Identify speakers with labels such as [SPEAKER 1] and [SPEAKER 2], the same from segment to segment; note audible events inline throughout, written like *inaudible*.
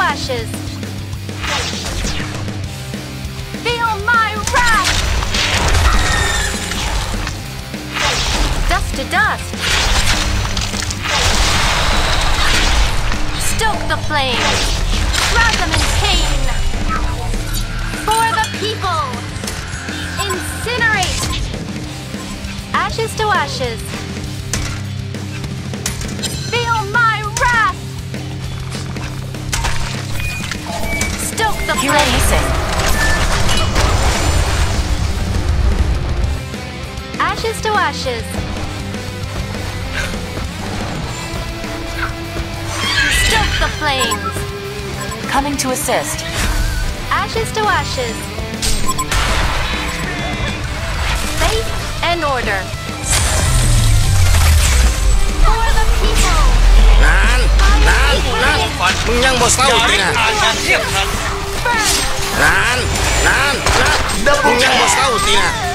[SPEAKER 1] ashes. Feel my wrath! Dust to dust. Stoke the flames. Wrap them in pain. For the people. Incinerate. Ashes to ashes. the
[SPEAKER 2] Hero
[SPEAKER 1] flames.
[SPEAKER 2] missing.
[SPEAKER 1] Ashes to ashes. Stoke the flames.
[SPEAKER 2] Coming to assist.
[SPEAKER 1] Ashes to ashes. Faith and order. For the people.
[SPEAKER 3] นานนานนานมึงยังบ่เศร้า
[SPEAKER 4] อย่า
[SPEAKER 3] จริ
[SPEAKER 4] ให้
[SPEAKER 3] งอ่ะ Nan, nan, nan. Dapurnya bos tahu
[SPEAKER 1] sih.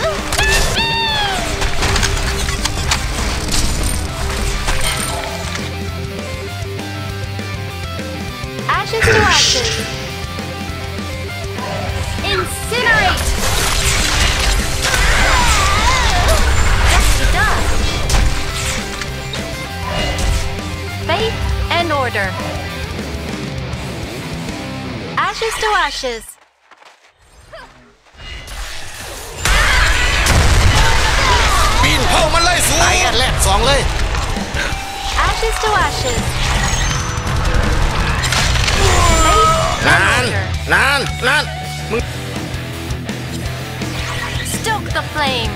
[SPEAKER 1] to ashes! Beat home a laser! I got left, song lay! Ashes to ashes!
[SPEAKER 3] Nan! Nan! Nan!
[SPEAKER 1] Stoke the flame!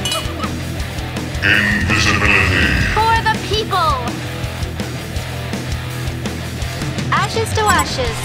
[SPEAKER 1] Invisibility! For the people! Ashes to ashes!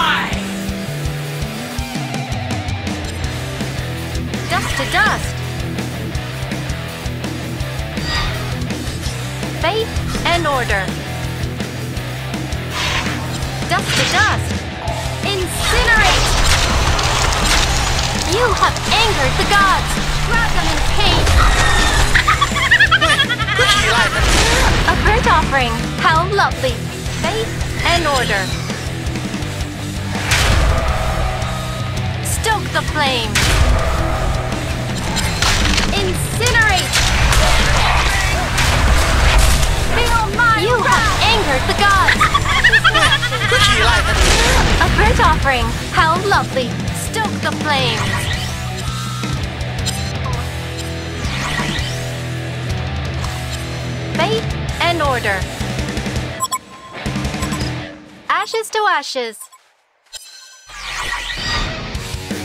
[SPEAKER 1] dust. Faith and order. Dust to dust. Incinerate. You have angered the gods. Wrap them in pain. A burnt offering. How lovely. Faith and order. Stoke the flames. Incinerate. Feel my You have angered the gods. A burnt offering. How lovely. Stoke the flames. Faith and order. Ashes to ashes.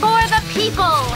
[SPEAKER 1] For the people.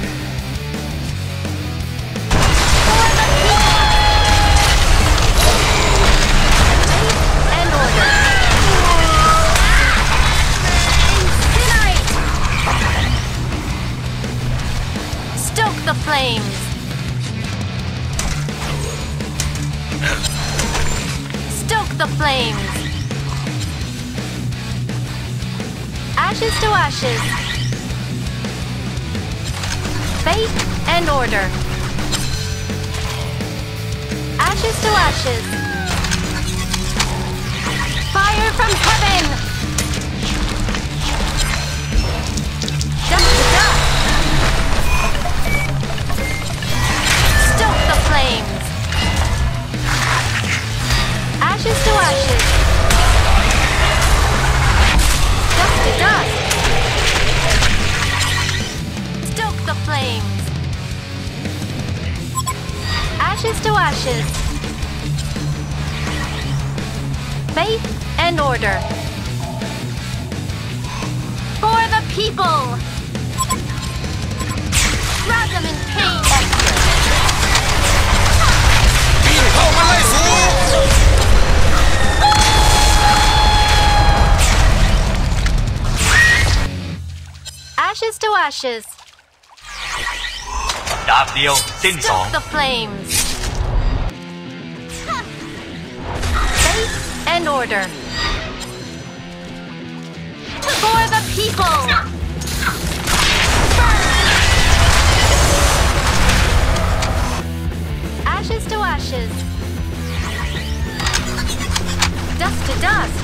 [SPEAKER 1] Ashes. Faith and order. Ashes to ashes. Fire from heaven. Dust to dust. Stoke the flames. Ashes to ashes. Ashes to ashes. Faith and order. people! Wrap them in pain!
[SPEAKER 3] ปีนเข้ามาเลยสู
[SPEAKER 1] Ashes to ashes!
[SPEAKER 4] ดาบเดียว สิ้นสอง
[SPEAKER 1] Stoke the flames! and order! For the people! Ashes to ashes! Dust to dust!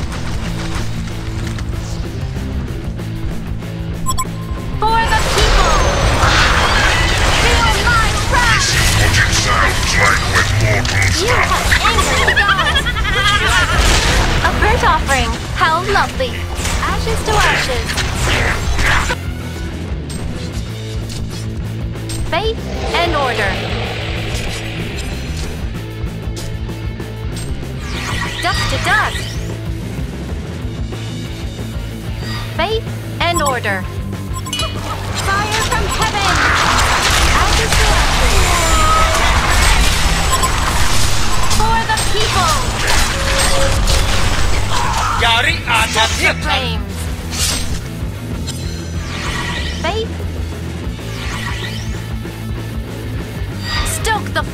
[SPEAKER 1] faith and order. Duck to duck. Faith and order. Fire from heaven. For the people.
[SPEAKER 4] Gary Atatürk. Flame.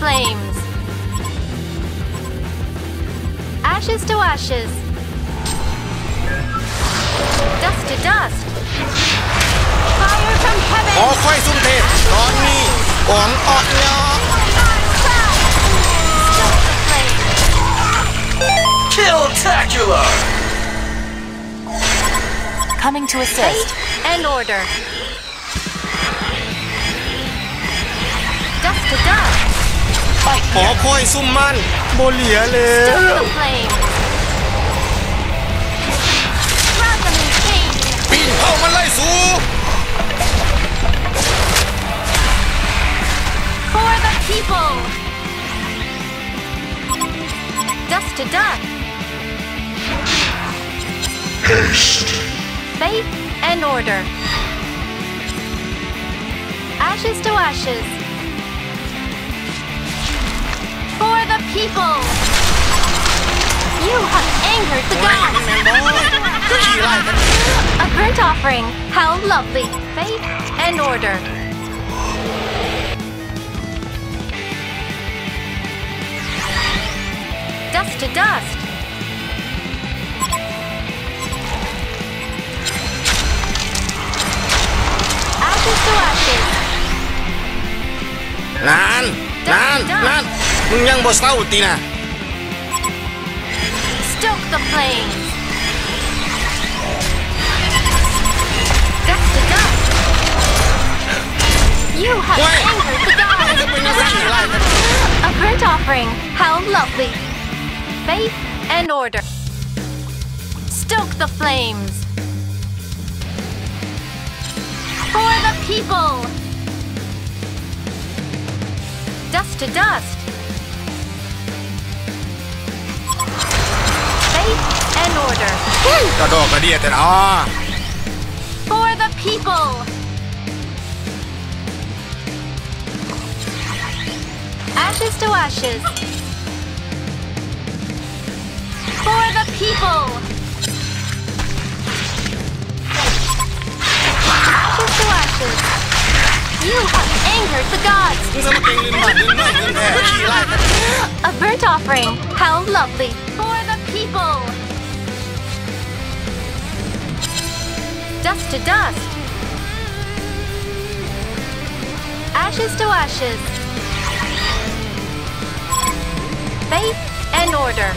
[SPEAKER 1] flames! Ashes to ashes! Dust to dust! Fire from
[SPEAKER 3] หอ
[SPEAKER 1] heaven!
[SPEAKER 3] คอยสุ่มเทพตอนนี้กองออกเนาะ
[SPEAKER 1] Stoke the flames!
[SPEAKER 4] Killtacular
[SPEAKER 2] Coming to assist.
[SPEAKER 1] and order. Dust to dust,
[SPEAKER 3] หอคอยซุ่มมันโบเหลียเล
[SPEAKER 1] stoke
[SPEAKER 3] ย
[SPEAKER 1] the flame. Wrap them in pain.
[SPEAKER 3] ปีนเข้ามาเลยสู
[SPEAKER 1] For the people. Dust to dust,
[SPEAKER 5] haste.
[SPEAKER 1] faith and order. Ashes to ashes. for the people! You have angered the gods! A burnt offering! How lovely! Faith and order! Dust to dust! Ashes to ashes!
[SPEAKER 3] Lan! Lan! Lan! Yang bos tahu, Tina.
[SPEAKER 1] Stoke the flames. That's to dust. You have angered the *laughs* gods. *laughs* A burnt offering. How lovely. Faith and order. Stoke the flames. For the people! Dust to dust! order.
[SPEAKER 3] กระดอกกระเดียแต่อ๋อ
[SPEAKER 1] For the people. Ashes to ashes. For the people. Ashes to ashes. You have angered the gods.
[SPEAKER 3] มึงจะมาเก่งลืมบ้านลืมเมืองลืมแท้ขี่ไล่กัน *laughs*
[SPEAKER 1] A burnt offering. How lovely. For the people. dust to dust, ashes to ashes, faith and order.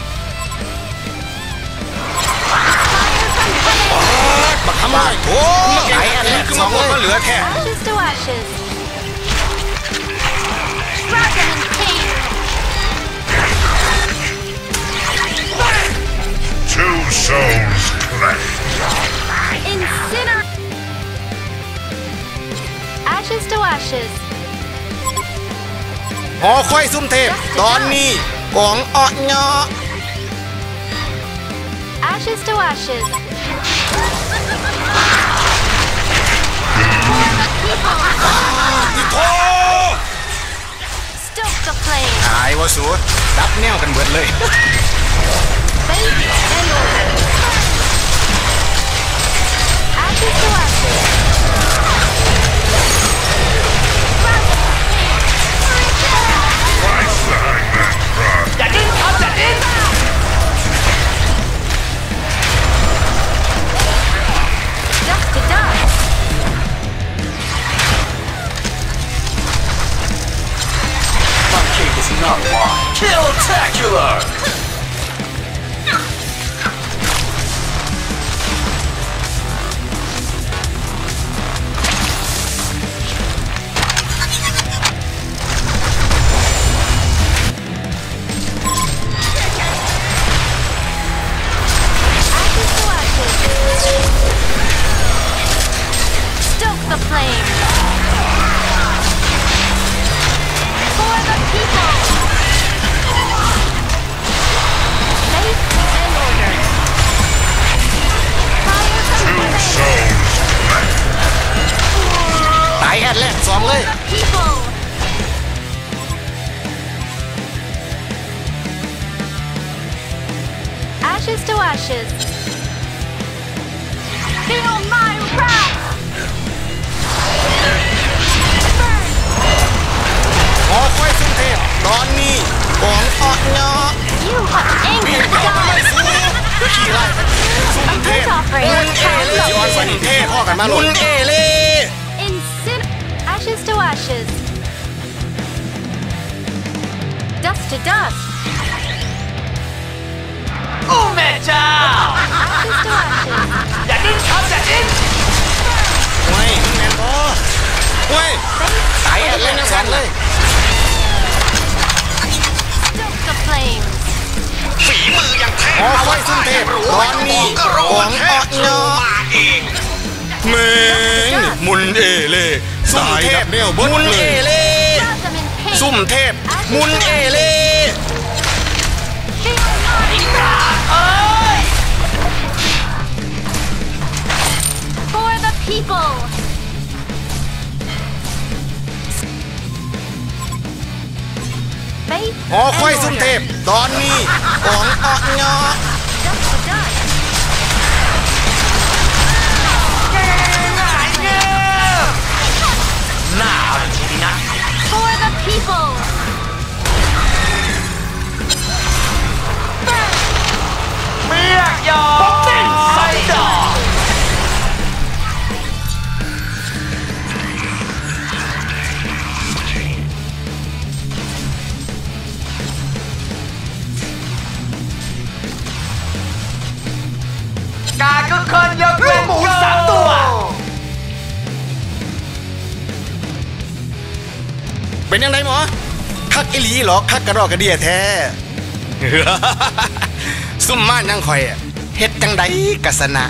[SPEAKER 1] Ashes to ashes. Dragon King.
[SPEAKER 5] Two souls clash.
[SPEAKER 1] to ashes.
[SPEAKER 3] หอคอยซุ่มเทพตอนนี้กองออกเนาะ
[SPEAKER 1] Ashes to ashes. people.
[SPEAKER 3] อีโถ
[SPEAKER 1] Stoke the flame.
[SPEAKER 3] ตายวะสูดับแนวกันเบิดเลย *laughs*
[SPEAKER 1] Faith and order. Ashes to ashes.
[SPEAKER 4] Kill-tacular!
[SPEAKER 1] Ashes to ashes. Feel my wrath. Burn.
[SPEAKER 3] ขอคอยสุนเทพตอนนี้ของออกเนาะ
[SPEAKER 1] You have
[SPEAKER 3] ปี
[SPEAKER 1] angered
[SPEAKER 3] นเข้ามา
[SPEAKER 1] God.
[SPEAKER 3] สู้ขี่ไล่สุนเทพมุนเอเล่ย้อนสุนเทพพ่อกันมามุนเอเล่
[SPEAKER 1] Incin ashes to ashes. Dust to dust.
[SPEAKER 4] โอ้แม่เจ้า
[SPEAKER 1] Ashes to ashes.
[SPEAKER 4] อย่าดิ้นครับอย่าดิ้น
[SPEAKER 3] เว้ยมึงแมนบอเว้ยตายแอดแรกสองเลย
[SPEAKER 1] Stoke the flames.
[SPEAKER 4] ฝีมือยังแท้
[SPEAKER 3] ขอคอยสุนเทพตอนนี้ของออกเนาะ
[SPEAKER 4] มาเอง
[SPEAKER 3] แม่งมุนเอเล่ซุ่มเทพมุนเอเล่
[SPEAKER 1] Wrap them in pain.
[SPEAKER 3] ซุ่มเทพมุนเอเล่
[SPEAKER 1] For the people. Faith
[SPEAKER 3] ขอคอย
[SPEAKER 1] and
[SPEAKER 3] ซุ่ม
[SPEAKER 1] order.
[SPEAKER 3] เทพตอนนี้ของออกเนาะ
[SPEAKER 1] Dust to dust.
[SPEAKER 4] หน้าเอาจริงๆนะ
[SPEAKER 1] For the people.
[SPEAKER 4] เมียกยอมเต้นสองดอกกาก็คนยกเว้นหมูสามตัว
[SPEAKER 3] เป็นยังไงหมอ คักอิลีเหรอ คักกระรอกกระเดียแท้ ซุ่มมานั่งคอยอะเฮ็ดจังใดกัสนะ